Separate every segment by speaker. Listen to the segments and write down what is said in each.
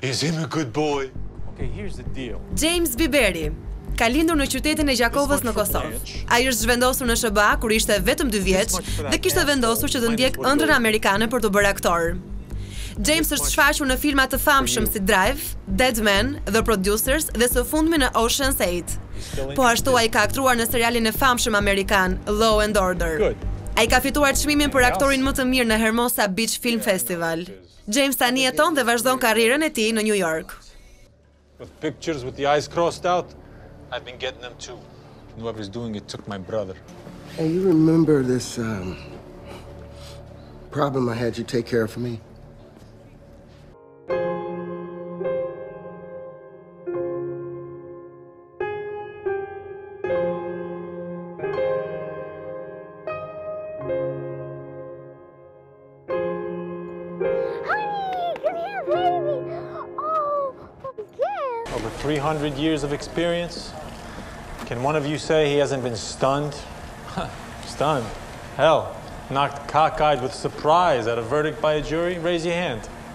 Speaker 1: Is him a good boy? Okay here's the deal.
Speaker 2: James Biberi ka lindur në qytetin e Gjakovës në Kosovë. Ai është zhvendosur në SHBA kur ishte vetëm 2 vjeç dhe kishte vendosur që të ndjekë ëndrrën amerikane për t'u bërë aktor. James është shfaqur në filma të famshëm si Drive, Dead Man, The Producers dhe së fundmi në Ocean's 8. Po ashtu ai ka aktruar në serialin e famshëm amerikan Law and Order. Ai ka fituar çmimin për aktorin më të mirë në Hermosa Beach Film Festival. James tani jeton dhe vazhdon karrierën e tij në New York.
Speaker 1: With pictures with the eyes crossed out, I've been getting them too. Whoever's doing it took my brother.
Speaker 3: Hey, you remember this um, problem I had you take care of for me?
Speaker 1: experience? Can one of you say he hasn't been stunned? stunned? Hell, knocked cockeyed with surprise at a verdict by a jury? Raise your hand.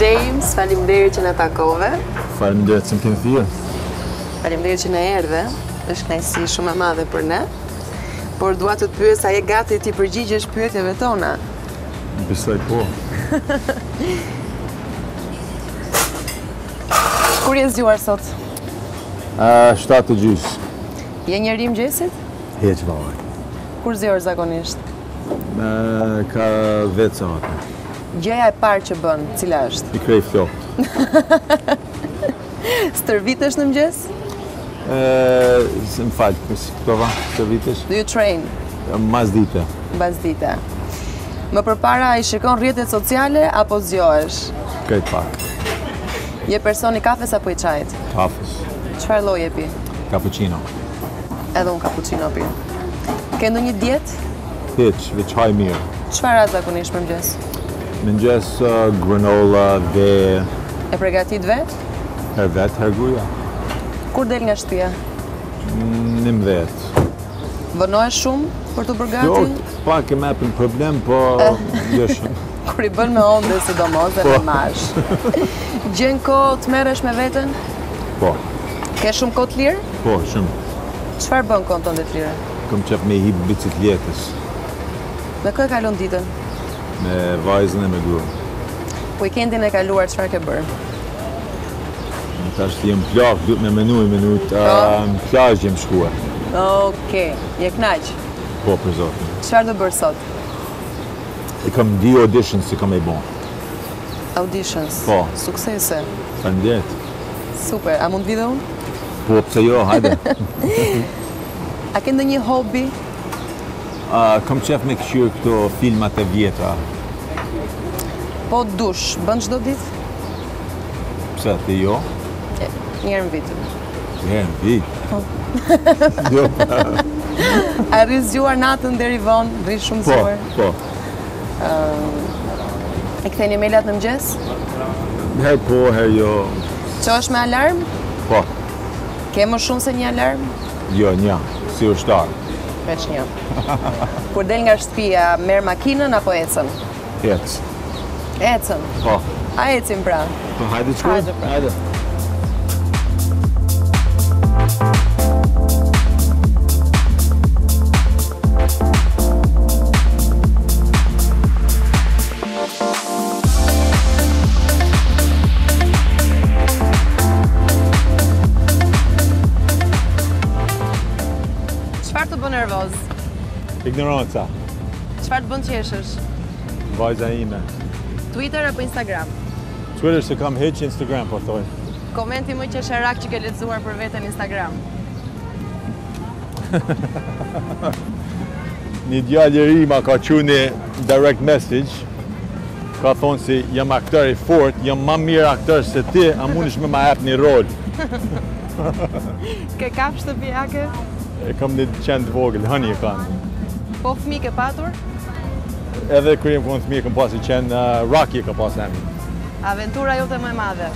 Speaker 4: James, faleminderit që na takove.
Speaker 5: Faleminderit që më keni thirrë.
Speaker 4: Faleminderit që na erdhe. Është kënaqësi shumë e madhe për ne. Por dua të të pyes a je gati t'i përgjigjesh pyetjeve tona?
Speaker 5: Besoj po.
Speaker 4: Kur je zgjuar sot?
Speaker 5: Ëh, 7 e gjysë.
Speaker 4: Je njeri i mëngjesit?
Speaker 5: Hiç valla.
Speaker 4: Kur zgjohesh zakonisht?
Speaker 5: Kah tetë sahati.
Speaker 4: Gjëja e parë që bën, cila është?
Speaker 5: I kreh flokt.
Speaker 4: Stërvitesh në mëngjes?
Speaker 5: Më fal, s'të kuptova, stërvitesh?
Speaker 4: Do you train?
Speaker 5: Mas dite.
Speaker 4: Mas dite. Më përpara i shikon rrjetet sociale apo zgjohesh?
Speaker 5: Krejt pak.
Speaker 4: Je person i kafes apo i çajit?
Speaker 5: Kafes.
Speaker 4: Çfarë lloji pi?
Speaker 5: Cappuccino.
Speaker 4: Edhe unë cappuccino pi. Ke ndonjë dietë?
Speaker 5: Hiç, veç haj mirë.
Speaker 4: Çfarë ha zakonisht për mëngjes?
Speaker 5: Mëngjes granola dhe
Speaker 4: E përgatit vetë?
Speaker 5: Herë vetë, herë gruja.
Speaker 4: Kur del nga shtëpia?
Speaker 5: Njëmbëdhjetë.
Speaker 4: Vonohesh shumë për t'u bërë gati?
Speaker 5: Jo, flokët më japin problem, po jo shumë.
Speaker 4: Kur i bën me onde sidomos dhe
Speaker 5: po.
Speaker 4: me mash. Gjen kohë të merresh me veten?
Speaker 5: Po.
Speaker 4: Ke shumë kohë të lirë?
Speaker 5: Po, shumë.
Speaker 4: Çfarë bën kohën tënde të lirë?
Speaker 5: Kam qejf me hip bicikletës.
Speaker 4: Me kë e kalon ditën?
Speaker 5: Me vajzën e me gruan.
Speaker 4: Weekendin e kaluar çfarë ke bërë?
Speaker 5: Në tash jam plak, duhet me menu i menu
Speaker 4: të
Speaker 5: po. në plazh jam shkua.
Speaker 4: Oke, je knaq?
Speaker 5: Po, për zotin.
Speaker 4: Çfarë do bësh sot?
Speaker 5: I kam dy auditions që kam me bo.
Speaker 4: Auditions?
Speaker 5: Po.
Speaker 4: Suksese?
Speaker 5: Faleminderit.
Speaker 4: Super, a mund vij edhe unë?
Speaker 5: Po, pse jo, hajde.
Speaker 4: a ke ndonjë hobi?
Speaker 5: Kam qejf me kqyr këto filmat e vjetra.
Speaker 4: Po dush, bën çdo ditë?
Speaker 5: Pse, ti jo?
Speaker 4: Një herë në vit.
Speaker 5: Një herë në vit?
Speaker 4: Po.
Speaker 5: Jo.
Speaker 4: A rri zgjuar natën deri vonë, rri shumë
Speaker 5: po,
Speaker 4: zgjuar?
Speaker 5: Po, po.
Speaker 4: E kthen e-mailat në mëgjes?
Speaker 5: Herë po, herë jo.
Speaker 4: Çohesh me alarm?
Speaker 5: Po.
Speaker 4: Ke më shumë se një alarm?
Speaker 5: Jo, një, si ushtar.
Speaker 4: Veç një. Kur del nga shtëpia, merr makinën apo ecën?
Speaker 5: Ec.
Speaker 4: Ecën.
Speaker 5: Po.
Speaker 4: A ecim pra?
Speaker 5: Po, hajde të
Speaker 4: shkojmë pra.
Speaker 5: Hajde.
Speaker 4: Çfarë të bon nervoz?
Speaker 5: Ignoranca.
Speaker 4: Çfarë të bon të qeshësh?
Speaker 5: Vajza ime.
Speaker 4: Twitter apo Instagram?
Speaker 5: Twitter s'e kam hiç Instagram, po thoj.
Speaker 4: Komenti më qesharak që ke lexuar për veten në Instagram.
Speaker 5: Një djalë i ri m'ka çu një direct message, ka thonë se jam aktor i fortë, jam ma mirë aktor se ti, a mundesh me ma jap një rol?
Speaker 4: Ke kafshë shtëpiake?
Speaker 5: E kam një qen të vogël, Honey e kam.
Speaker 4: Po fëmi ke patur?
Speaker 5: Edhe kur jam konë fëmi, kam pas ni qen uh, Rocky ka pas emrin.
Speaker 4: Aventura jote më e madhe.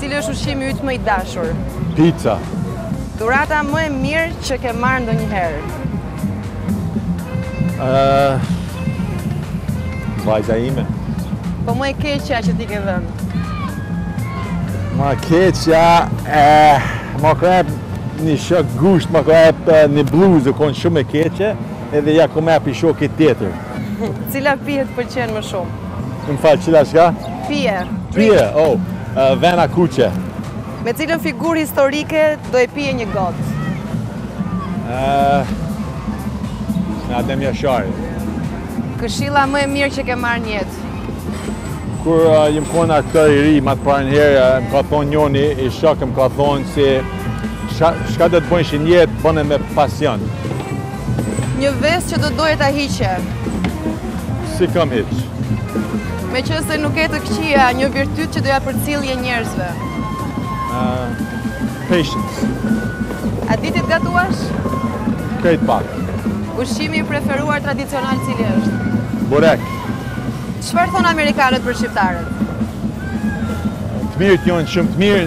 Speaker 4: Cili është ushqimi yt më i dashur?
Speaker 5: Pizza.
Speaker 4: Dhurata më e mirë që ke marrë ndonjëherë? Ëh.
Speaker 5: Uh, vajza ime.
Speaker 4: Po më e keqja që ti ke dhënë?
Speaker 5: Më e keqja e eh, më ka jep një shok gusht, më ka jep eh, një bluzë kon shumë e keqe, edhe ja kum jep ni shokit tjetër.
Speaker 4: Cila pije të pëlqen më shumë?
Speaker 5: Më fal, cila shka?
Speaker 4: Pije.
Speaker 5: Pije, oh, vena e kuqe.
Speaker 4: Me cilën figurë historike do e pije një gotë?
Speaker 5: Me Adem Jashari.
Speaker 4: Këshila më e mirë që ke marrë në jetë?
Speaker 5: Kur jam konë aktor i ri, më të parën herë, më ka thonë njoni, ni shok më ka thonë se shkado të bëjsh në jetë, bëne me pasion.
Speaker 4: Një ves që do doje ta hiqje.
Speaker 5: S'i kam
Speaker 4: hiç. Meqë se nuk ke të këqija, një virtyt që do ia përcillje
Speaker 5: njerëzve. Patience.
Speaker 4: A di ti të gatuash?
Speaker 5: Krejt pak.
Speaker 4: Ushqimi i preferuar tradicional cili është?
Speaker 5: Burek.
Speaker 4: Çfarë thonë amerikanët për shqiptarët?
Speaker 5: Të mirë jonë, shumë të mirë,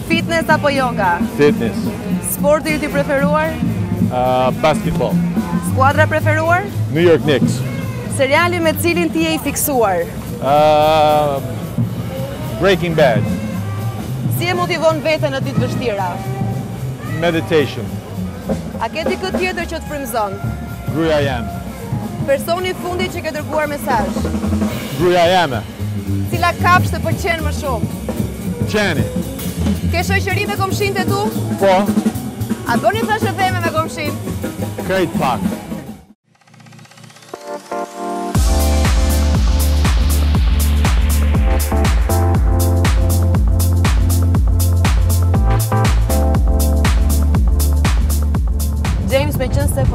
Speaker 4: Fitness apo yoga?
Speaker 5: Fitness.
Speaker 4: Sporti yt i preferuar?
Speaker 5: basketball.
Speaker 4: Skuadra e preferuar?
Speaker 5: New York Knicks.
Speaker 4: Seriali me cilin ti je i fiksuar?
Speaker 5: Breaking Bad.
Speaker 4: Si e motivon veten në ditë të vështira?
Speaker 5: Meditation.
Speaker 4: A ke dikë tjetër që të frymëzon?
Speaker 5: Gruja jeme.
Speaker 4: Personi i fundit që ke dërguar mesazh?
Speaker 5: Gruja jeme.
Speaker 4: Cila kafshë të pëlqen më shumë?
Speaker 5: Qeni.
Speaker 4: Ke shoqëri me komshinjtë e tu?
Speaker 5: Po.
Speaker 4: A bëni thashetheme me komshinjtë?
Speaker 5: Krejt pak.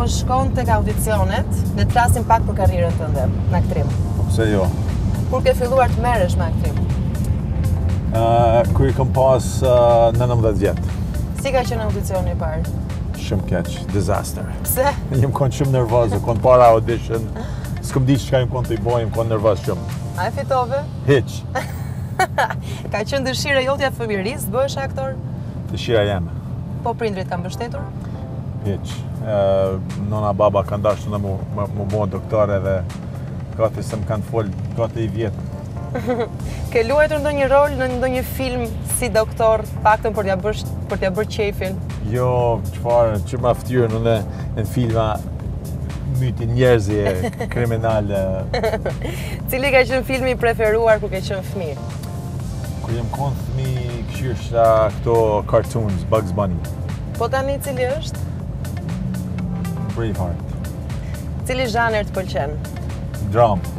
Speaker 4: po shkon tek audicionet, le të flasim pak për karrierën tënde në aktrim.
Speaker 5: Pse jo?
Speaker 4: Kur ke filluar të merresh me aktrim?
Speaker 5: Uh, kur i kom pas uh, në 19 vjetë.
Speaker 4: Si ka qenë audicioni i parë?
Speaker 5: Shumë keq, disaster.
Speaker 4: Pse?
Speaker 5: Jam kon shumë nervoz, kon para audition. S'kam di çka jam kon tuj bo, jam kon nervoz shumë.
Speaker 4: A e fitove?
Speaker 5: Hiç.
Speaker 4: ka qenë dëshira jote e fëmijërisë të bëhesh aktor?
Speaker 5: Dëshira jeme.
Speaker 4: Po prindërit të kanë mbështetur?
Speaker 5: Hiç. Ë, nona, baba kanë dashtë me m'u bo doktor edhe gati s'më kanë fol gati ni vjet
Speaker 4: Ke luajtur ndonjë rol në ndonjë film si doktor, paktën për t'ia bësh për t'ia bërë qejfin?
Speaker 5: Jo, çfarë, kom fytyrë në në filma myti njerëz e kriminal.
Speaker 4: Cili ka qenë filmi i preferuar kur ke qenë fëmijë?
Speaker 5: Kur jam kon fëmijë, kishsha këto cartoons Bugs Bunny.
Speaker 4: Po tani cili është?
Speaker 5: Braveheart.
Speaker 4: Cili zhanër të pëlqen?
Speaker 5: Dramë.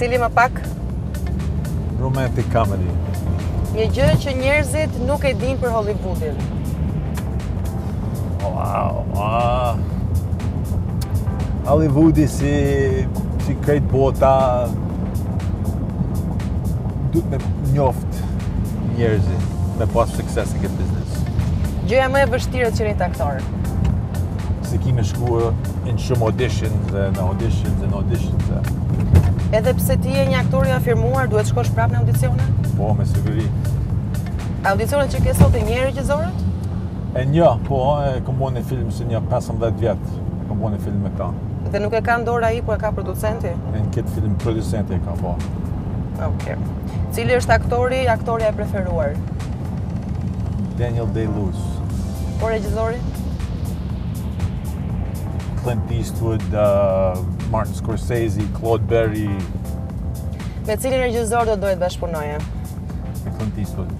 Speaker 4: Cili më pak?
Speaker 5: Romantic comedy.
Speaker 4: Një gjë që njerëzit nuk e dinë për Hollywoodin.
Speaker 5: Wow, wow. Hollywoodi si si krejt bota duhet me njoft njerëzit me pas sukses në këtë biznes.
Speaker 4: Gjëja më e vështirë si një aktor.
Speaker 5: se ki me shku në shumë audition dhe në audition dhe në audition dhe.
Speaker 4: Edhe pse ti je një aktor i afirmuar, duhet të shkosh prapë në audicione?
Speaker 5: Po, me siguri.
Speaker 4: Audicionin që ke sot, e njeh regjisorët?
Speaker 5: E njoh, po, e kom bo një film si një 15 vjetë, e kom bo një film me ta.
Speaker 4: Dhe nuk e ka n'dorë ai, po e ka producenti?
Speaker 5: E në këtë film producenti e ka po.
Speaker 4: Ok. Cili është aktori, aktorja e preferuar?
Speaker 5: Daniel Day-Lewis.
Speaker 4: Po regjizori?
Speaker 5: Clint Eastwood, uh, Martin Scorsese, Claude Berri.
Speaker 4: Me cilin regjizor do doje të bashkëpunoje?
Speaker 5: Me Clint Eastwood.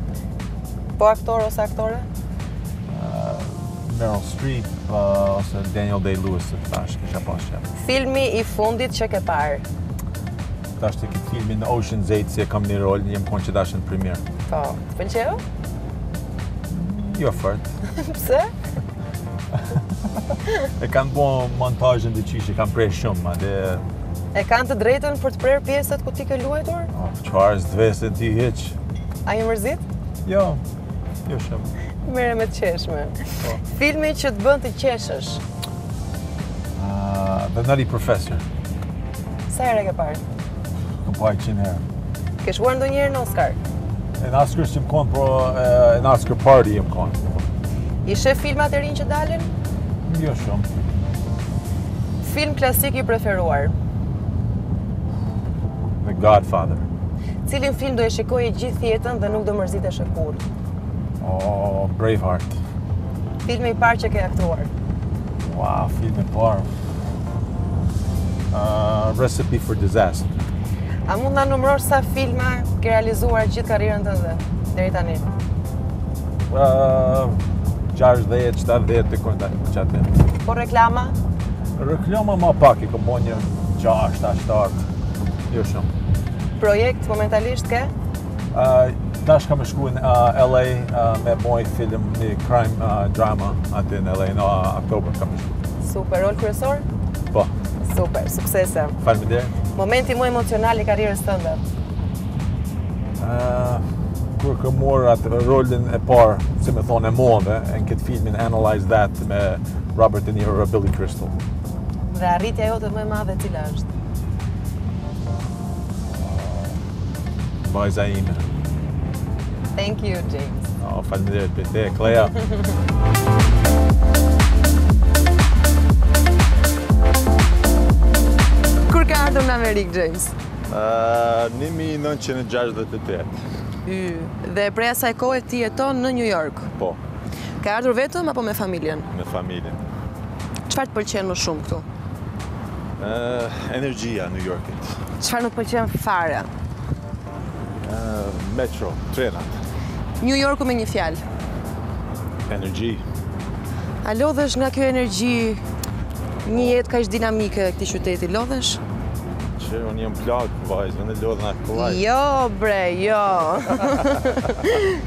Speaker 4: Po aktor ose aktore?
Speaker 5: Uh, Meryl Streep uh, ose Daniel Day-Lewis, dashtë kisha pasë.
Speaker 4: Filmi i fundit që ke parë?
Speaker 5: Tash te këtë filmin në Ocean's Eight, si e kam një rol, jem konë qetash në premierë.
Speaker 4: Po, të pëlqeu?
Speaker 5: Jo fort.
Speaker 4: Pse?
Speaker 5: e kanë bo montazhën ndryshe, e kanë pre shumë, ma dhe...
Speaker 4: E kanë të drejten për të prerë pjesët ku ti ke luajtur?
Speaker 5: O, oh, aty s'të vesin ty hiç.
Speaker 4: A u mërzite?
Speaker 5: Jo, jo shumë.
Speaker 4: E merr me të qeshme. Po. Filmi që të bën të qeshësh?
Speaker 5: Uh, ah, the Nutty Professor.
Speaker 4: Sa herë e ke parë?
Speaker 5: Kam parë 100 herë.
Speaker 4: Ke shkuar ndonjëherë në Oscar?
Speaker 5: E në Oscar s'jem konë, po e në Oscar Party jem konë.
Speaker 4: I sheh filmat e rinj që dalin?
Speaker 5: Jo shumë.
Speaker 4: Film klasik i preferuar?
Speaker 5: The Godfather.
Speaker 4: Cilin film do e shikoje gjithë jetën dhe nuk do mërziteshe kurrë?
Speaker 5: Oh, Braveheart.
Speaker 4: Filmi i parë që ke aktruar?
Speaker 5: Wow, filmi i parë. Uh, Recipe for Disaster.
Speaker 4: A mund na numërosh sa filma ke realizuar gjithë karrierën tënde deri tani?
Speaker 5: Uh, 60, 70 dikund qaty.
Speaker 4: Po reklama?
Speaker 5: Reklama më pak i kam bo një 6 a 7. Jo shumë.
Speaker 4: Projekt momentalisht ke?
Speaker 5: Tash kam me shku në LA me bo një film një crime drama aty në LA në October kam me shku.
Speaker 4: Super, rol kryesor?
Speaker 5: Po.
Speaker 4: Super, suksese.
Speaker 5: Faleminderit.
Speaker 4: Momenti më emocional i karrierës tënde.
Speaker 5: kur kam marrë atë rolin e parë, si më thonë, e madhe, në këtë filmin Analyze That me Robert De Niro dhe Billy Crystal.
Speaker 4: Dhe arritja jote më e madhe cila është?
Speaker 5: Vajza ime.
Speaker 4: Thank you, James.
Speaker 5: Oh, faleminderit për ty, Klea.
Speaker 4: Kur ke ardhur në Amerikë, James?
Speaker 5: Uh, 1968.
Speaker 4: Dhe prej asaj kohe ti jeton në New York.
Speaker 5: Po.
Speaker 4: Ke ardhur vetëm apo me familjen?
Speaker 5: Me familjen.
Speaker 4: Çfarë të pëlqen më shumë këtu?
Speaker 5: Energjia e New Yorkit.
Speaker 4: Çfarë nuk të pëlqen fare?
Speaker 5: Metro, trenat.
Speaker 4: New Yorku me një fjalë.
Speaker 5: Energji.
Speaker 4: A lodhesh nga kjo energji një jetë kaq dinamike e këtij qyteti, lodhesh?
Speaker 5: Që unë jam plak, vajzë, unë lodhna kollaj.
Speaker 4: Jo, bre, jo.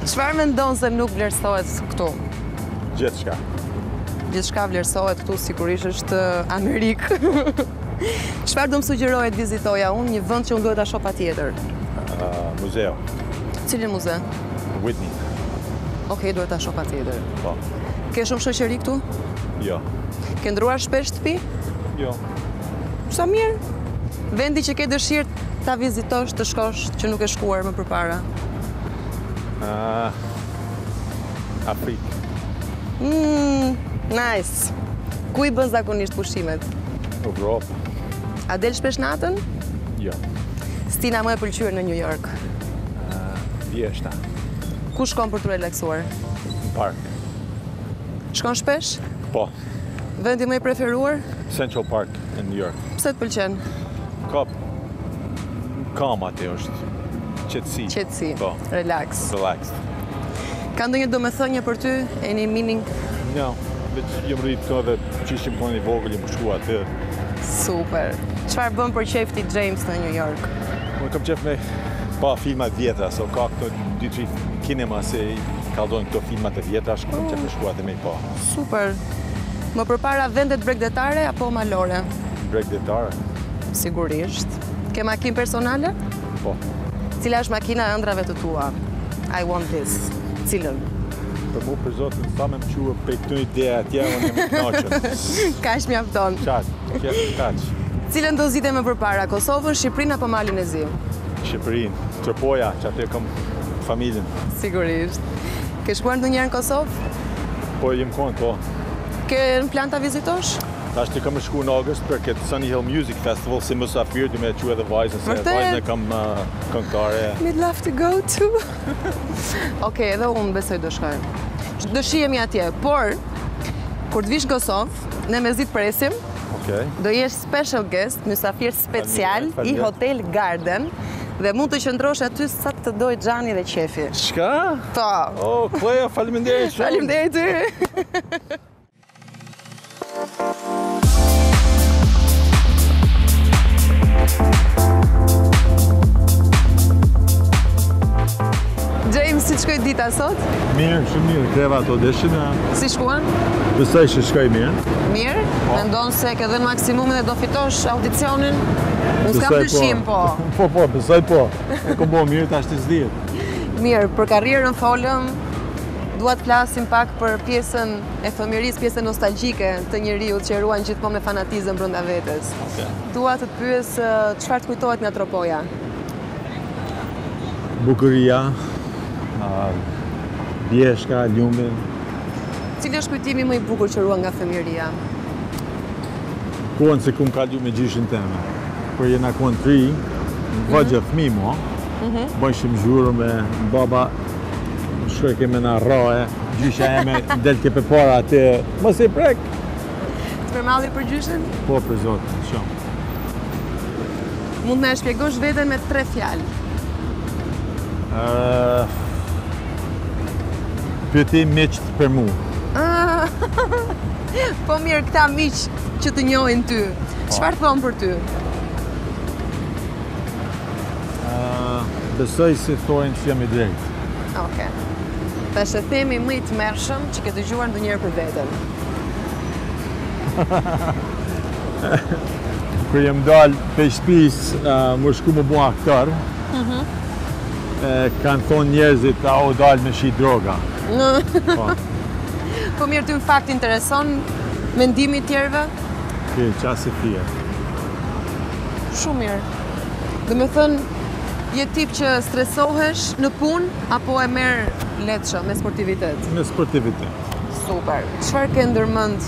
Speaker 4: Çfarë mendon se nuk vlerësohet këtu?
Speaker 5: gjithçka.
Speaker 4: Gjithçka vlerësohet këtu sigurisht është Amerikë. Çfarë do më sugjeroje të vizitoja unë një vend që unë duhet ta shoh patjetër?
Speaker 5: Muzeun.
Speaker 4: Cilin muze?
Speaker 5: Whitney.
Speaker 4: Ok, duhet ta shoh patjetër.
Speaker 5: Po.
Speaker 4: Ke shumë shoqëri këtu?
Speaker 5: Jo.
Speaker 4: Ke ndërruar shpesh shtëpi?
Speaker 5: Jo.
Speaker 4: Sa mirë! Vendi që ke dëshirë ta vizitosh të shkosh që nuk ke shkuar më përpara?
Speaker 5: Afrikë.
Speaker 4: Mmm, nice. Ku i bën zakonisht pushimet?
Speaker 5: Evropë.
Speaker 4: A del shpesh natën?
Speaker 5: Jo.
Speaker 4: Stina më e pëlqyer në New York.
Speaker 5: Vjeshta.
Speaker 4: Ku shkon për t'u relaksuar?
Speaker 5: Në park.
Speaker 4: Shkon shpesh?
Speaker 5: Po.
Speaker 4: Vendi më i preferuar?
Speaker 5: Central Park në New York.
Speaker 4: Pse të pëlqen?
Speaker 5: Ka, kam atë, është Qetësi.
Speaker 4: Qetësi.
Speaker 5: Po.
Speaker 4: Relax.
Speaker 5: Relax.
Speaker 4: Ka ndonjë domethënie për ty? Any meaning?
Speaker 5: Jo, veç jam rrit këtu dhe qysh prej i vogël jam shku aty.
Speaker 4: Super. Çfarë bën për qejf ti James në New York?
Speaker 5: Unë kam qejf me pa filma të vjetra, so ka këto dy tri kinema se i kallzojnë këto filma të vjetra, shumë qejf me shku atje me i pa.
Speaker 4: Super. Më përpara vendet bregdetare apo malore?
Speaker 5: Bregdetare.
Speaker 4: Sigurisht. Ke makinë personale?
Speaker 5: Po.
Speaker 4: Cila është makina e ëndrrave të tua? I want this. Cilën?
Speaker 5: Për mu për Zotin, sa me më çu prej këtu deri atje, unë jam i knaqun.
Speaker 4: Kaq mjafton.
Speaker 5: Kaq, kaq.
Speaker 4: Cilën do vizitoje më përpara, Kosovën, Shqipërinë apo Malin e Zi?
Speaker 5: Shqipërinë, Tropoja, që atje kam familjen.
Speaker 4: Sigurisht. Ke shkuar ndonjëherë në Kosovë?
Speaker 5: Po, jam konë, po.
Speaker 4: Ke në plan ta vizitosh?
Speaker 5: Tashti kam me shku në August për këtë Sunny Hill Music Festival si mysafir, du me e çu edhe vajzën, se vajzën e kam uh, këngëtare.
Speaker 4: We'd love to go too. ok, edhe unë besoj do shkoj. Do shihemi atje, por, kur të vish në Kosovë, ne mezi të presim,
Speaker 5: okay.
Speaker 4: do jesh special guest, mysafir special i Hotel Garden dhe mund të qëndrosh aty sa të dojë xhani dhe qejfi.
Speaker 5: Shka? Ta.
Speaker 4: Po.
Speaker 5: O, Kleja, faliminderit shumë.
Speaker 4: Faliminderit ty. James, si shkoi dita sot?
Speaker 5: Mirë, shumë mirë, kreva ato deshina.
Speaker 4: Si shkuan?
Speaker 5: Besoj që shkoi mirë.
Speaker 4: Mirë, po. mendon Pse e ke dhënë maksimumin dhe do fitosh audicionin? Unë s'kam
Speaker 5: Besoj po.
Speaker 4: dyshim, po.
Speaker 5: Po, po, besoj po. E kom bo mirë, tashti s'dihet.
Speaker 4: Mirë, për karrierën folëm, dua të flasim pak për pjesën e fëmijërisë, pjesën nostalgjike të njeriut që e ruan gjithmonë me fanatizëm brenda vetes. Okej. Dua të të pyes ë, çfarë të kujtohet nga Tropoja?
Speaker 5: Bukuria, bjeshka, lumi.
Speaker 4: Cili është kujtimi më i bukur që ruan nga fëmijëria?
Speaker 5: Kuan se kumë kalju me gjyshin teme. Kur jena kan tri, në mhm. vogjël fëmi mua, mhm. bëjshim zhurmë me baba, shkojke me na rre, gjyshi jem delke përpara atë, mos i prek.
Speaker 4: Të merr malli për gjyshin?
Speaker 5: Po, për zotin, shumë.
Speaker 4: Mund të na e shpjegosh veten me tre fjalë?
Speaker 5: Pyeti miqtë për mu.
Speaker 4: Po mirë, këta miq që të njohin ty, po. çfarë thonë për ty?
Speaker 5: Besoj si thonë qi jam i drejtë.
Speaker 4: Okej. Okay. Thashethemi më i tmerrshëm që ke dëgjuar ndonjëherë për veten.
Speaker 5: Kur jam dalë pe shpisë, me shku m'u bo aktor, mhm. kanë thonë njerëzit, ai u dalë me shi droga. Po.
Speaker 4: po mirë, ty në fakt intereson mendimi i të
Speaker 5: tjerëve? Hiç asfare.
Speaker 4: Shumë mirë. Domethënë, je tip që stresohesh në punë, apo e merr lehtë me sportivitet?
Speaker 5: Me sportivitet.
Speaker 4: Super. Çfarë ke ndërmend?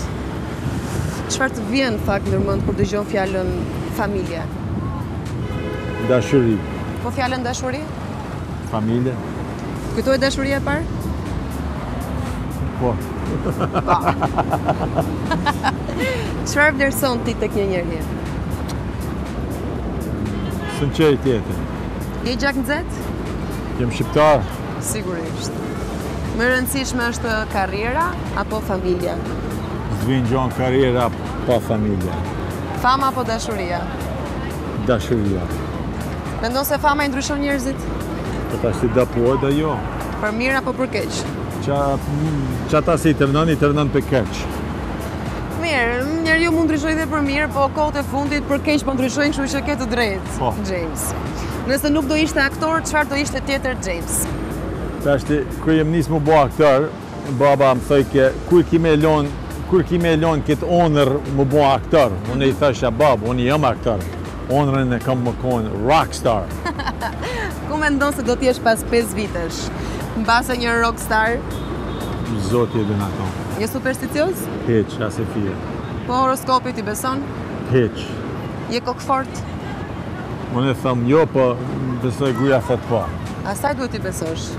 Speaker 4: Çfarë të vjen fakt ndërmend kur dëgjon fjalën familje?
Speaker 5: Dashuri.
Speaker 4: Po fjalën dashuri?
Speaker 5: Familje.
Speaker 4: Kujtohet dashuria e parë?
Speaker 5: Po. Po.
Speaker 4: Çfarë vlerëson ti tek një njeri?
Speaker 5: Sinqeritetin.
Speaker 4: Je gjaknxehtë?
Speaker 5: Jam shqiptar.
Speaker 4: Sigurisht. Më e rëndësishme është karriera apo familja?
Speaker 5: S'funksionon karriera pa familja.
Speaker 4: Fama apo dashuria?
Speaker 5: Dashuria.
Speaker 4: Mendon se fama i ndryshon njerëzit?
Speaker 5: Po tash ti, do po do jo.
Speaker 4: Për mirë apo për keq?
Speaker 5: Qa qata si i trenon i trenon për keq.
Speaker 4: Mirë, njeriu mund ndryshojë dhe për mirë, po kohët e fundit për keq po ndryshojnë, kështu që ke të drejtë.
Speaker 5: Po.
Speaker 4: James. James. Nëse nuk do ishte aktor, çfarë do ishte tjetër James?
Speaker 5: Tashti kur jam nis mu bo aktor, baba më thojke, kur ki me e lon, kur ki me e lon këtë ondërr mu bo aktor? Unë i thosha, babë, unë jam aktor, ondrrën e kam me kon rockstar.
Speaker 4: Ku mendon se do të jesh pas pesë vitesh? Mbase një rockstar?
Speaker 5: Zoti e din ato.
Speaker 4: Je supersticioz?
Speaker 5: Hiç, asnji fije.
Speaker 4: Po horoskopit i beson?
Speaker 5: Hiç.
Speaker 4: Je kokëfort?
Speaker 5: Unë e them jo, po besoj gruja thotë po.
Speaker 4: Asaj duhet t'i besosh.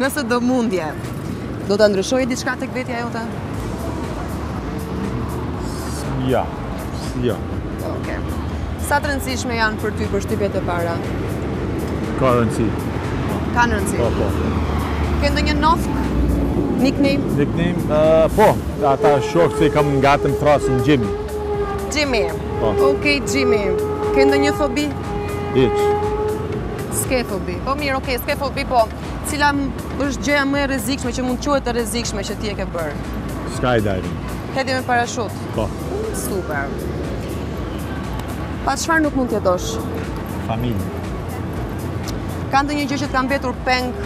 Speaker 4: Nëse do mundje, do të ndryshoje diçka tek vetja jote?
Speaker 5: Ja, ja.
Speaker 4: Oke. Sa të rëndësishme janë për ty përshtypjet e para?
Speaker 5: Ka rëndësi.
Speaker 4: Kanë rëndësi?
Speaker 5: Po, po.
Speaker 4: Ke ndonjë nofkë? Nickname?
Speaker 5: Nickname? Po, ata shokë që i kam ngat më thrrasin Xhimi.
Speaker 4: Xhimi
Speaker 5: po.
Speaker 4: Ok, Xhimi Ke ndonjë fobi?
Speaker 5: Hiç
Speaker 4: S'ke fobi Po mirë, ok, s'ke fobi, po Cila është gjëja më e rrezikshme që mund të quhet e rrezikshme që ti e ke bërë?
Speaker 5: Skydiving
Speaker 4: Hedhje me parashutë?
Speaker 5: Po
Speaker 4: Super Pa çfarë nuk mund të jetosh?
Speaker 5: Familje
Speaker 4: Ka ndonjë gjë që të ka mbetur peng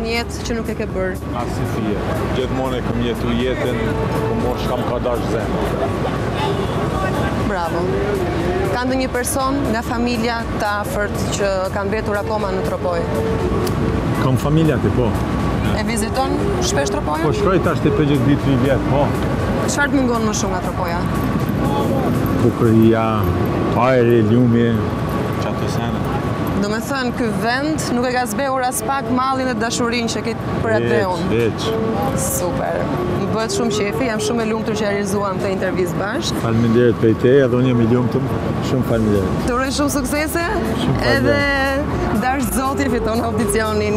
Speaker 4: Në jetë që nuk e ke bërë.
Speaker 5: Asnji fije. Gjithmonë e kam jetu jetën, qysh ma ka dash zemra.
Speaker 4: Bravo. Ka ndonjë person nga familja të afërt që kanë mbetur akoma në Tropojë?
Speaker 5: Kam familjarë po.
Speaker 4: E viziton shpesh
Speaker 5: Tropojën?
Speaker 4: Po
Speaker 5: shkoj tash të përgjit ditë një vjetë, po.
Speaker 4: Çfarë të mungon më shumë nga Tropoja?
Speaker 5: Bukuria, ajri, lumi, qato sene.
Speaker 4: thënë ky vend nuk e ka zbehur aspak mallin dhe dashurinë që ke për atdheun. Veç,
Speaker 5: veç.
Speaker 4: Super. Më bëhet shumë qefi, jam shumë e lumtur që realizuam këtë intervistë bashkë.
Speaker 5: Faleminderit prej teje, edhe unë jam i lumtur. Shumë faleminderit.
Speaker 4: Të uroj shumë suksese.
Speaker 5: Shumë faleminderit.
Speaker 4: Edhe dashtë Zoti fiton audicionin.